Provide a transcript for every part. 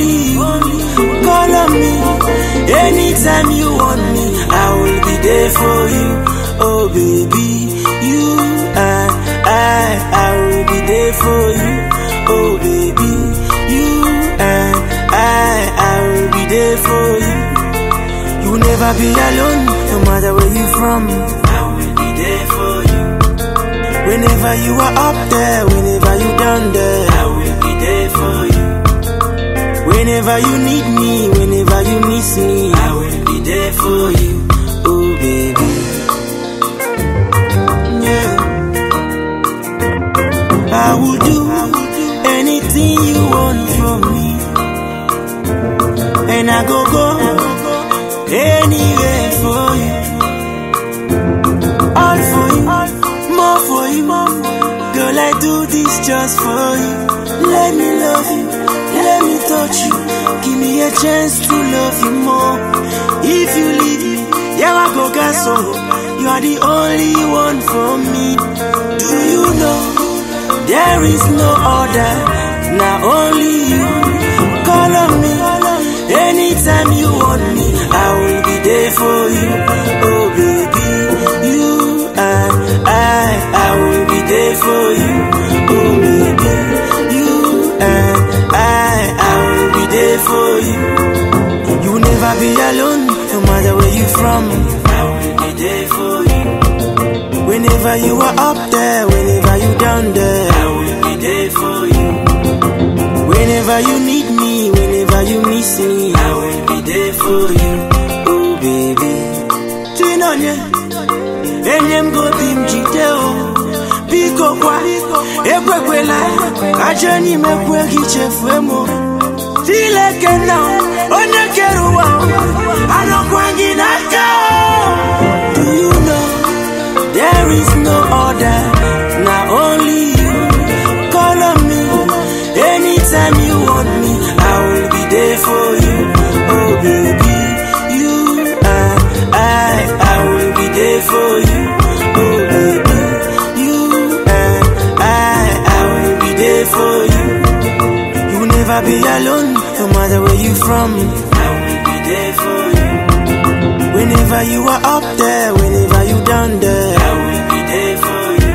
you. Call on me anytime you want me. I will be there for you. Oh baby, you and I, I will be there for you. Oh baby, you and I, I will be there for you. You will never be alone, no matter where you from. I will be there for you. Whenever you are up there, whenever you down there, I will be there for you. Whenever you need me, whenever you miss me, I will be there for you. Oh baby. Yeah. I will do anything you want from me. And I go go anywhere for you. All for you, more for you. Girl, I do this just for you. Let me love you, touch you. Give me a chance to love you more. If you leave me, yeah, I go so. You are the only one for me. Do you know there is no other, now only you. Call on me anytime you want me. I will be there for you. Oh baby, you and I, I will be there for you. From. I will be there for you. Whenever you are up there, whenever you down there, I will be there for you. Whenever you need me, whenever you miss me, I will be there for you. Oh baby, Chinonye, enyem go bim jideo. Biko kwa, ekwekwela, aje n'imekwe gị chefue mụ. Chineke nna, onye never be alone, no matter where you from. I will be there for you. Whenever you are up there, whenever you down there, I will be there for you.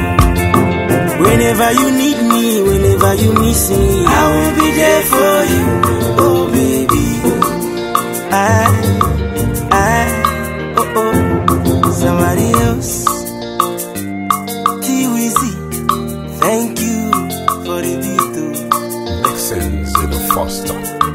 Whenever you need me, whenever you miss me, I will be there for you. Oh baby, I, I, oh oh, somebody else. T-Wizzy, thank you for